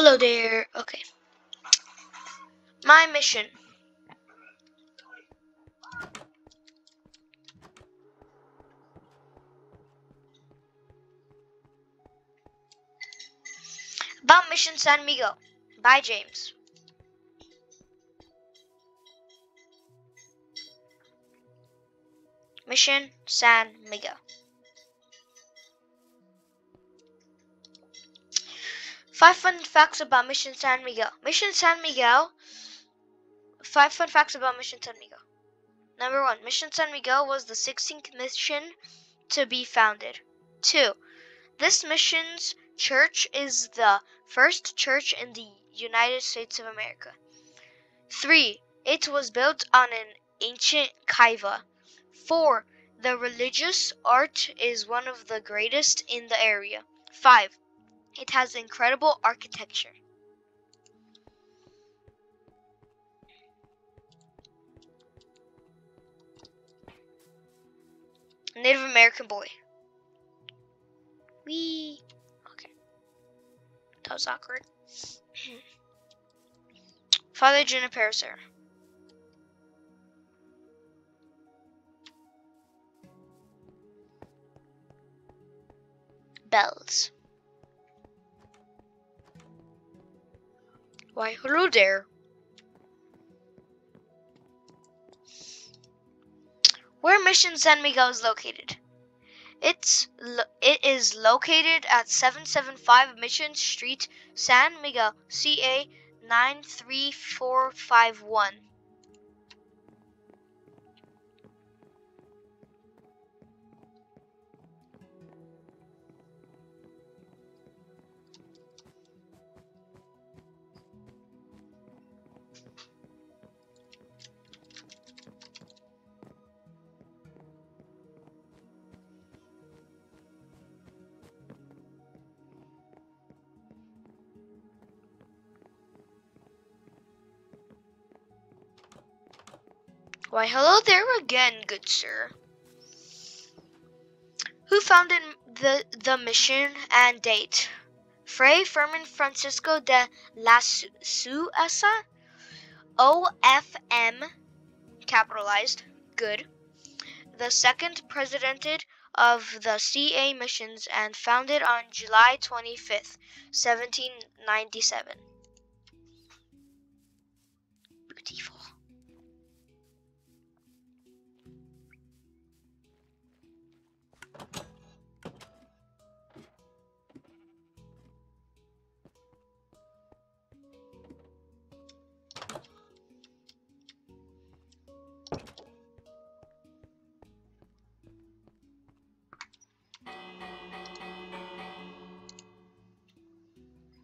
Hello there. Okay. My mission. About Mission San Miguel by James. Mission San Miguel. Five fun facts about Mission San Miguel. Mission San Miguel. Five fun facts about Mission San Miguel. Number one, Mission San Miguel was the 16th mission to be founded. Two, this mission's church is the first church in the United States of America. Three, it was built on an ancient kaiva. Four, the religious art is one of the greatest in the area. Five, it has incredible architecture. Native American boy. Wee. Okay. That was awkward. Father Junipero Serra. Bells. Why, hello there. Where Mission San Miguel is located. It's lo- it is located at 775 Mission Street, San Miguel, CA 93451. Why, hello there again, good sir. Who founded the, the mission and date? Fray Fermin Francisco de la Suasa? OFM, capitalized, good. The second president of the CA missions and founded on July 25th, 1797. Beautiful.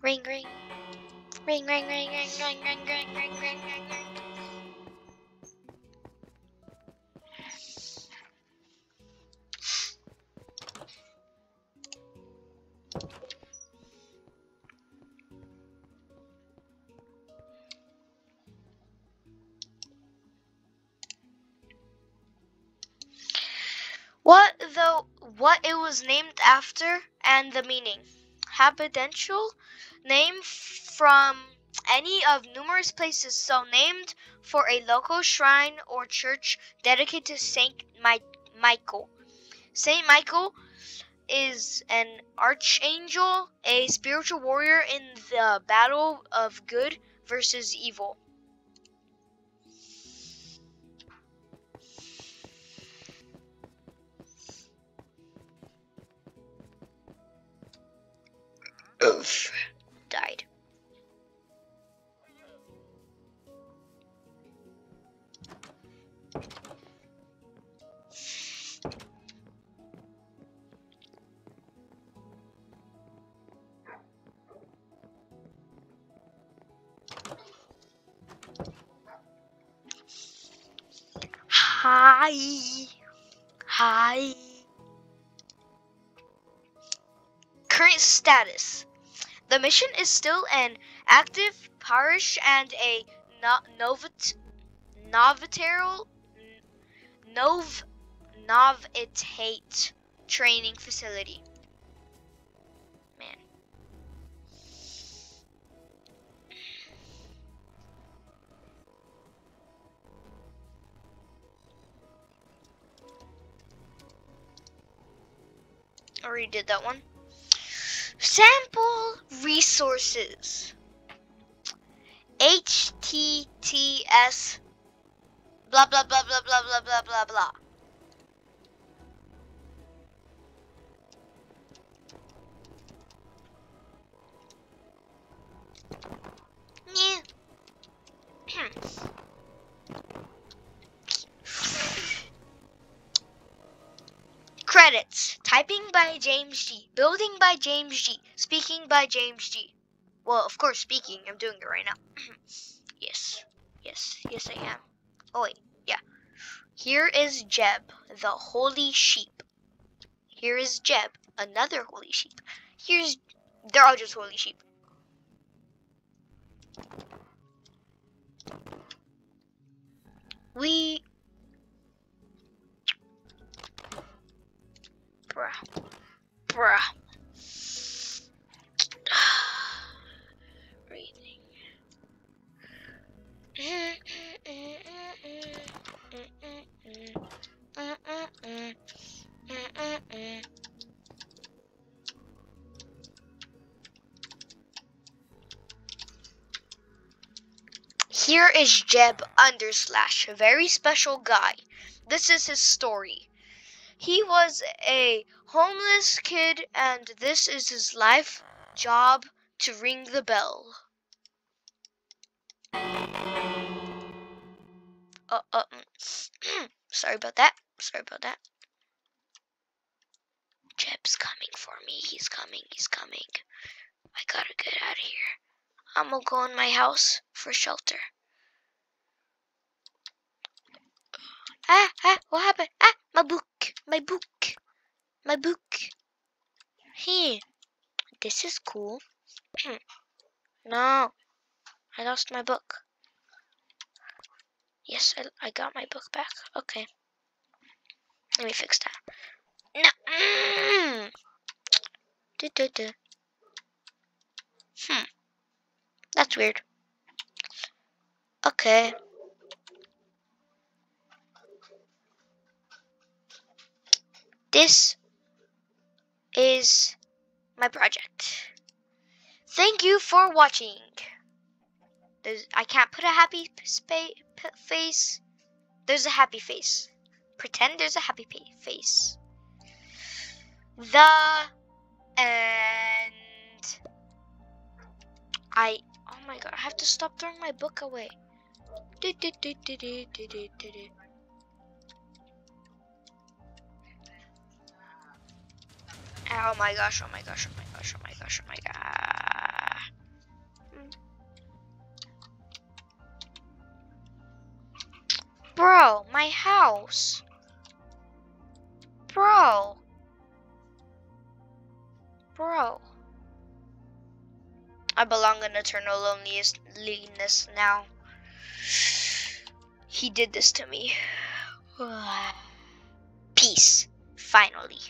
Ring, ring. Ring, ring, ring, ring, ring, ring, ring, ring, ring, ring, ring. What it was named after and the meaning. Habitential name from any of numerous places so named for a local shrine or church dedicated to Saint Mi- Michael. Saint Michael is an archangel, a spiritual warrior in the battle of good versus evil. Oof. Died. Hi. Hi. Current status. The mission is still an active parish and a novit novitaral nov novitate training facility. Man. Already did that one. Sample resources. HTTS blah blah blah blah blah blah blah blah blah. Credits. Typing by James G. Building by James G. Speaking by James G. Well, of course, speaking. I'm doing it right now. yes. Yes. Yes, I am. Oh, wait. Yeah. Here is Jeb, the holy sheep. Here is Jeb, another holy sheep. Here's... They're all just holy sheep. We bruh, bruh. Breathing. Here is Jeb under slash, very special guy. This is his story. He was a homeless kid, and this is his life job to ring the bell. Uh, uh, mm. sorry about that. Sorry about that. Jeb's coming for me. He's coming. He's coming. I gotta get out of here. I'm gonna go in my house for shelter. Ah, ah, what happened? My book. My book. Here. This is cool. no. I lost my book. Yes, I, I got my book back. Okay. Let me fix that. No. Mm. Du, du, du. Hmm. That's weird. Okay. This is my project. Thank you for watching. There's, I can't put a happy face. There's a happy face. Pretend there's a happy face. The end. I, oh my god, I have to stop throwing my book away. Do, do, do, Oh my gosh, oh my gosh, oh my gosh, oh my gosh, oh my gosh. Bro, my house. Bro. Bro. I belong in eternal loneliness now. He did this to me. Peace. Finally.